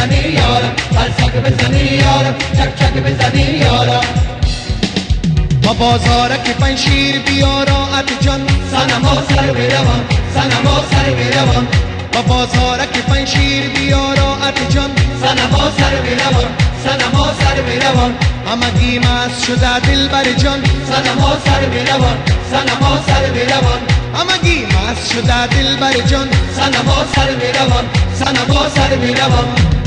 بزنی یارم قلسک بزنی یارم چک چک بزنی یارم با بازارک پنشیر بیارا جان سنما سر بروم سنما سر بروم با بازارک پنشیر بیارا جان سنما سر بروم سنما سر بروم همگی مست شده دل بر جان سنما سر بروم سنما سر بروم همگی مست شده دل بر جان سنما سر بروم سنما سر بروم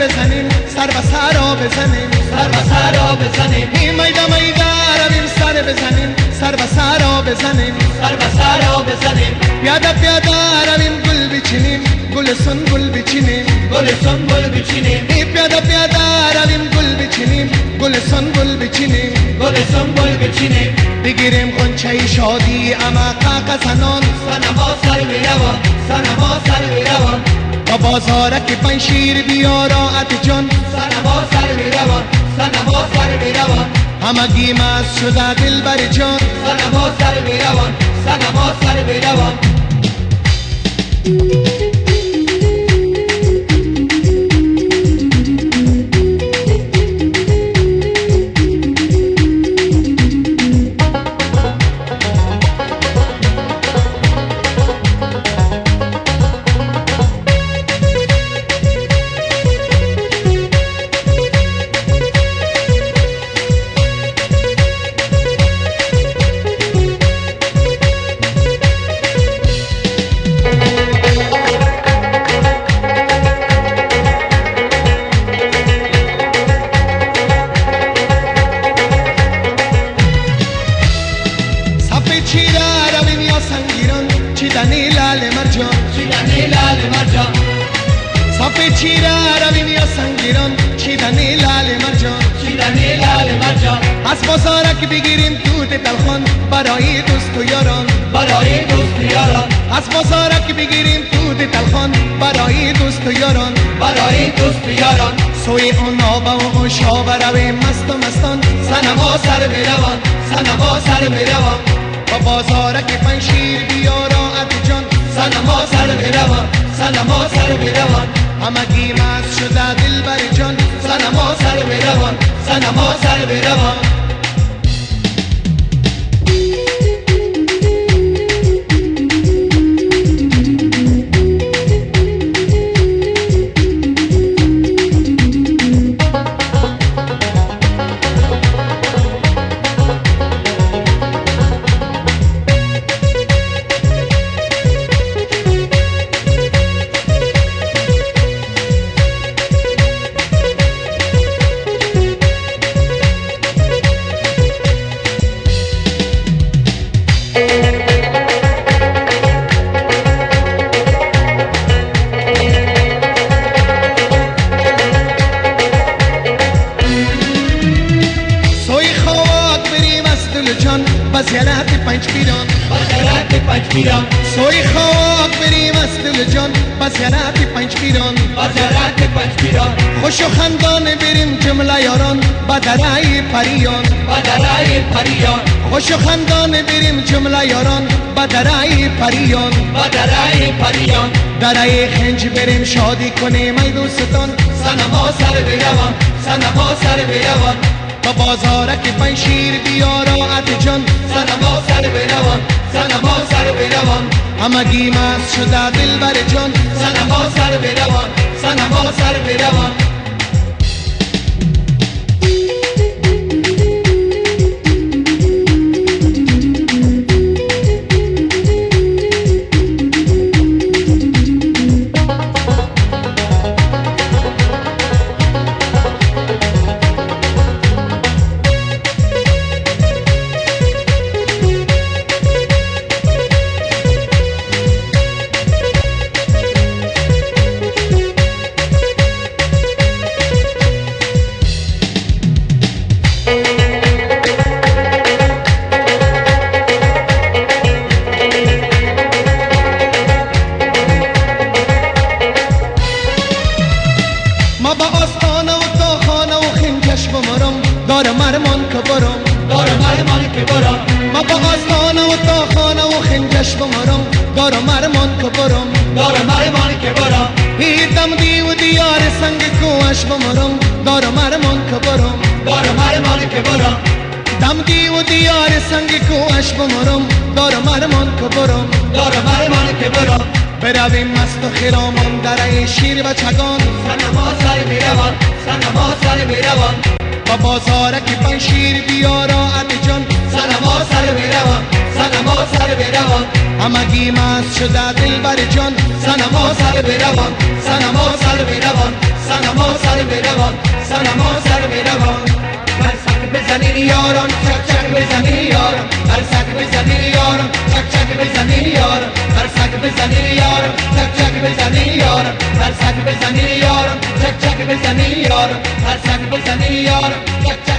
بزنیم. سر به سر را بزنیم. سر به سر را بزنیم. این میده میده رویم سر بزنیم. سر به سر را بزنیم. سر به سر را بزنیم. پیاده پیاده رویم گل بچینیم گل سن گل بچینیم گل سنبل بچینیم ای پیاده پیاده رویم گل بچینیم گل سن گل بچینیم گل سنبل بچینیم بگیریم غنچه شادی اما قاقسنان سنما سر بروم سنما سر با بازارک پنشیر بیارا جان. سنما سر بروم سنما سر بروم همگی مست شده دل بر جان. سنما سر بروم سنما سر بروم صف چیره رویم یا سنگیران چیدنی لال مرجان چیدنی لال مرجان صف چیره رویم یا سنگیران چیدنی لال مرجان چیدنی لال مرجان از بازارک بگیریم توت تلخان برای دوست و یاران برای دوست یاران از بازارک بگیریم توت تلخان برای دوست و یاران برای دوست یاران سوی اون آبا و اون شابه رویم مست و مستان سنما سر بروم سنما سر بروم با بازارک پنشیر بیارا جان. سنما سر بروم سنما سر بروم همگی مست شده دل بر جان سنما سر بروم سنما سر بروم پیران سوی خواک بریم از دل جان. با زیارت پنج پیران. بشرت پنج پیران. خوش و خندان بریم جمله یاران. با درای پریان. بدرای پریان. خوش و خندان بریم جمله یاران. با درای پریان. بدرای پریان. درای خنج بریم شادی کنیم ای دوستان. سنما سر بروم سنما سر بروم با بازارک پنشیر بیارا جان. سنما سر بروم سنما سر بروم همگی مست شده دل بر جان سنما سر بروم سنما سر بارا مر مان که برا ما با آسمان و تاخانه و خنجش بمارم دارا مر مان که گر مار مر مان که برا هیتم دی و دیار سنگ کوش بمارم دارا مر مان که گر مار مر مان که بارا دم دی و دیار سنگ کوش بمارم دارا مر مان که گر مار مر مان که بارا برویم مست و خیرامان در شیر و چگان. سنما سر میروان. سنما سر میروان. با بازارک پنشیر بیارا جان. سنما سر میروان سنما سر میروان همگی مست شده دل بر جان سنما سر میروان سنما سر میروان سنما سر میروان سنما سر میروان هر سک بزنی یاران چک چک بزنی یاران هر سک بزنی یاران چک چک بزنی یاران هر سک بزنی یاران چک چک بزنی یاران هر سک بزنی چک بزنی یاران هر سک بزنی چک